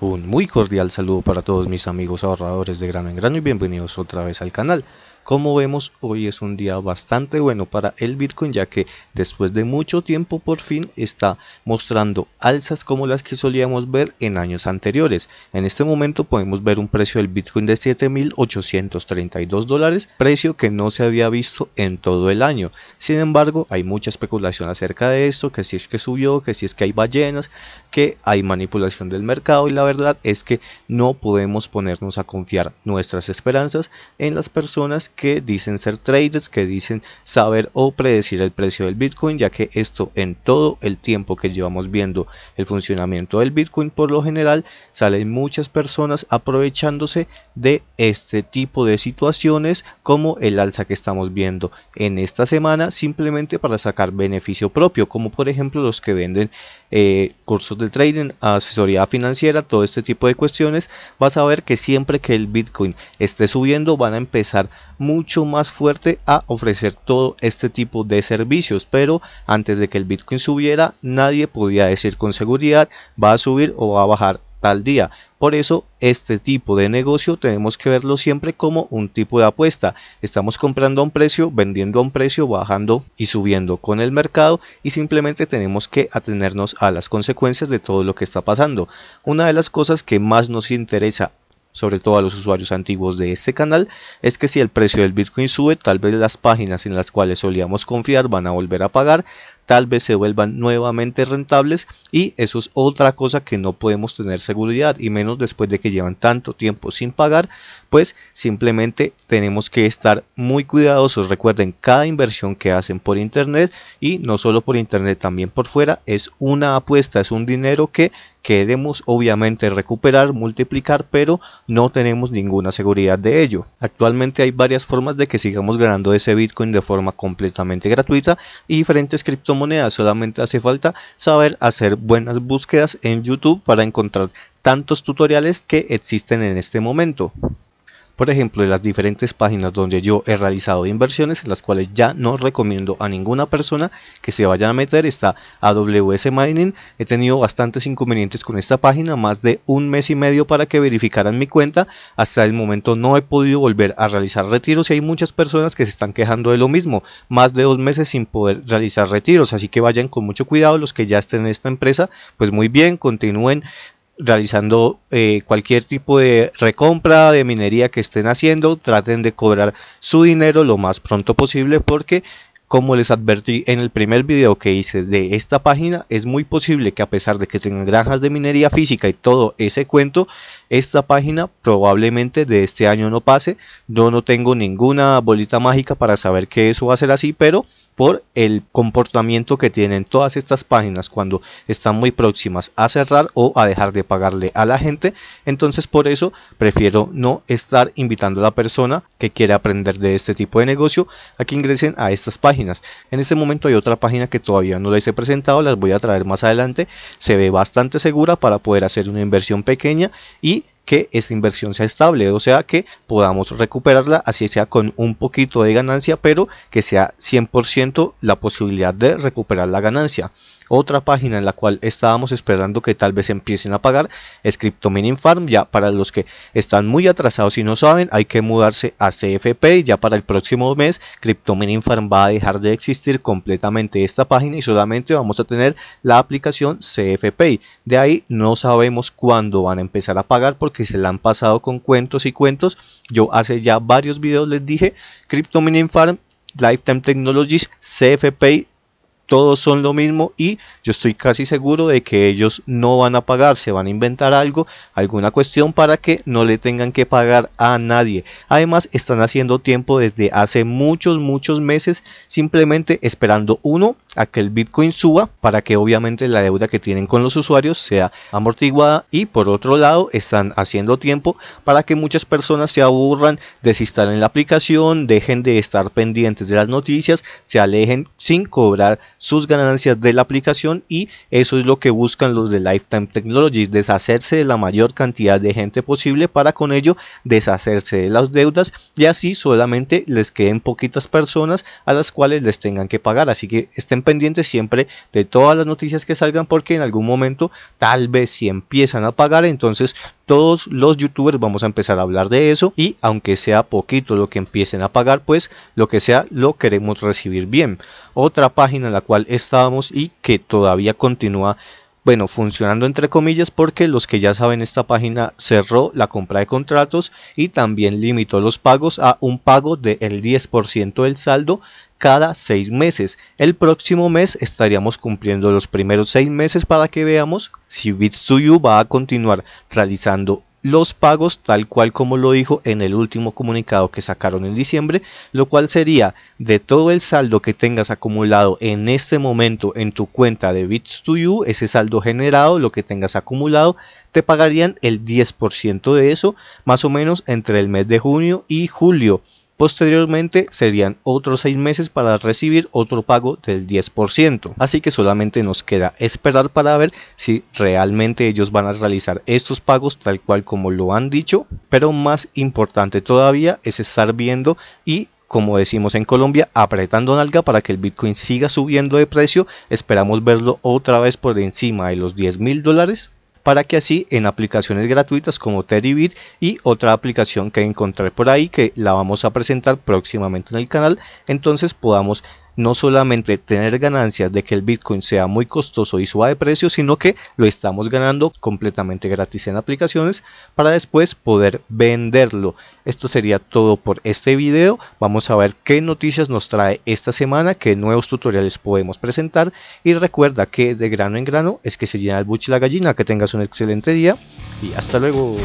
Un muy cordial saludo para todos mis amigos ahorradores de grano en grano y bienvenidos otra vez al canal. Como vemos, hoy es un día bastante bueno para el Bitcoin ya que después de mucho tiempo por fin está mostrando alzas como las que solíamos ver en años anteriores. En este momento podemos ver un precio del Bitcoin de 7.832 dólares, precio que no se había visto en todo el año. Sin embargo, hay mucha especulación acerca de esto, que si es que subió, que si es que hay ballenas, que hay manipulación del mercado y la verdad es que no podemos ponernos a confiar nuestras esperanzas en las personas que dicen ser traders, que dicen saber o predecir el precio del Bitcoin, ya que esto en todo el tiempo que llevamos viendo el funcionamiento del Bitcoin, por lo general salen muchas personas aprovechándose de este tipo de situaciones como el alza que estamos viendo en esta semana simplemente para sacar beneficio propio, como por ejemplo los que venden eh, cursos de trading, asesoría financiera, todo este tipo de cuestiones, vas a ver que siempre que el Bitcoin esté subiendo van a empezar mucho más fuerte a ofrecer todo este tipo de servicios pero antes de que el bitcoin subiera nadie podía decir con seguridad va a subir o va a bajar tal día. Por eso este tipo de negocio tenemos que verlo siempre como un tipo de apuesta. Estamos comprando a un precio, vendiendo a un precio, bajando y subiendo con el mercado y simplemente tenemos que atenernos a las consecuencias de todo lo que está pasando. Una de las cosas que más nos interesa sobre todo a los usuarios antiguos de este canal, es que si el precio del Bitcoin sube, tal vez las páginas en las cuales solíamos confiar van a volver a pagar, tal vez se vuelvan nuevamente rentables y eso es otra cosa que no podemos tener seguridad y menos después de que llevan tanto tiempo sin pagar, pues simplemente tenemos que estar muy cuidadosos. Recuerden, cada inversión que hacen por internet y no solo por internet, también por fuera, es una apuesta, es un dinero que queremos obviamente recuperar, multiplicar, pero no tenemos ninguna seguridad de ello. Actualmente hay varias formas de que sigamos ganando ese Bitcoin de forma completamente gratuita y diferentes criptomonedas. Solamente hace falta saber hacer buenas búsquedas en YouTube para encontrar tantos tutoriales que existen en este momento por ejemplo, de las diferentes páginas donde yo he realizado inversiones, en las cuales ya no recomiendo a ninguna persona que se vaya a meter, está AWS Mining. He tenido bastantes inconvenientes con esta página, más de un mes y medio para que verificaran mi cuenta. Hasta el momento no he podido volver a realizar retiros y hay muchas personas que se están quejando de lo mismo, más de dos meses sin poder realizar retiros, así que vayan con mucho cuidado los que ya estén en esta empresa, pues muy bien, continúen realizando eh, cualquier tipo de recompra de minería que estén haciendo, traten de cobrar su dinero lo más pronto posible porque como les advertí en el primer video que hice de esta página, es muy posible que a pesar de que tengan granjas de minería física y todo ese cuento, esta página probablemente de este año no pase. Yo no tengo ninguna bolita mágica para saber que eso va a ser así, pero por el comportamiento que tienen todas estas páginas cuando están muy próximas a cerrar o a dejar de pagarle a la gente. Entonces por eso prefiero no estar invitando a la persona que quiere aprender de este tipo de negocio a que ingresen a estas páginas. En este momento hay otra página que todavía no les he presentado, las voy a traer más adelante. Se ve bastante segura para poder hacer una inversión pequeña y que esta inversión sea estable, o sea que podamos recuperarla, así sea con un poquito de ganancia, pero que sea 100% la posibilidad de recuperar la ganancia. Otra página en la cual estábamos esperando que tal vez empiecen a pagar es Mining Farm. Ya para los que están muy atrasados y no saben, hay que mudarse a CFP. Ya para el próximo mes, Mining Farm va a dejar de existir completamente esta página y solamente vamos a tener la aplicación CFP. De ahí no sabemos cuándo van a empezar a pagar porque se la han pasado con cuentos y cuentos. Yo hace ya varios videos les dije Mining Farm Lifetime Technologies, CFP todos son lo mismo y yo estoy casi seguro de que ellos no van a pagar, se van a inventar algo, alguna cuestión para que no le tengan que pagar a nadie. Además están haciendo tiempo desde hace muchos, muchos meses simplemente esperando uno a que el Bitcoin suba para que obviamente la deuda que tienen con los usuarios sea amortiguada y por otro lado están haciendo tiempo para que muchas personas se aburran, desinstalen la aplicación, dejen de estar pendientes de las noticias, se alejen sin cobrar sus ganancias de la aplicación y eso es lo que buscan los de Lifetime Technologies, deshacerse de la mayor cantidad de gente posible para con ello deshacerse de las deudas y así solamente les queden poquitas personas a las cuales les tengan que pagar. Así que estén pendientes siempre de todas las noticias que salgan porque en algún momento tal vez si empiezan a pagar entonces todos los youtubers vamos a empezar a hablar de eso y aunque sea poquito lo que empiecen a pagar pues lo que sea lo queremos recibir bien otra página en la estábamos y que todavía continúa bueno, funcionando entre comillas porque los que ya saben esta página cerró la compra de contratos y también limitó los pagos a un pago del 10% del saldo cada seis meses. El próximo mes estaríamos cumpliendo los primeros seis meses para que veamos si Bits2You va a continuar realizando los pagos tal cual como lo dijo en el último comunicado que sacaron en diciembre, lo cual sería de todo el saldo que tengas acumulado en este momento en tu cuenta de Bits2You, ese saldo generado, lo que tengas acumulado, te pagarían el 10% de eso, más o menos entre el mes de junio y julio. Posteriormente serían otros seis meses para recibir otro pago del 10%. Así que solamente nos queda esperar para ver si realmente ellos van a realizar estos pagos tal cual como lo han dicho. Pero más importante todavía es estar viendo y como decimos en Colombia, apretando nalga para que el Bitcoin siga subiendo de precio. Esperamos verlo otra vez por encima de los 10 mil dólares para que así en aplicaciones gratuitas como TeddyBit y otra aplicación que encontré por ahí que la vamos a presentar próximamente en el canal, entonces podamos no solamente tener ganancias de que el Bitcoin sea muy costoso y suba de precio, sino que lo estamos ganando completamente gratis en aplicaciones para después poder venderlo. Esto sería todo por este video. Vamos a ver qué noticias nos trae esta semana, qué nuevos tutoriales podemos presentar y recuerda que de grano en grano es que se llena el buche la gallina. Que tengas un excelente día y hasta luego.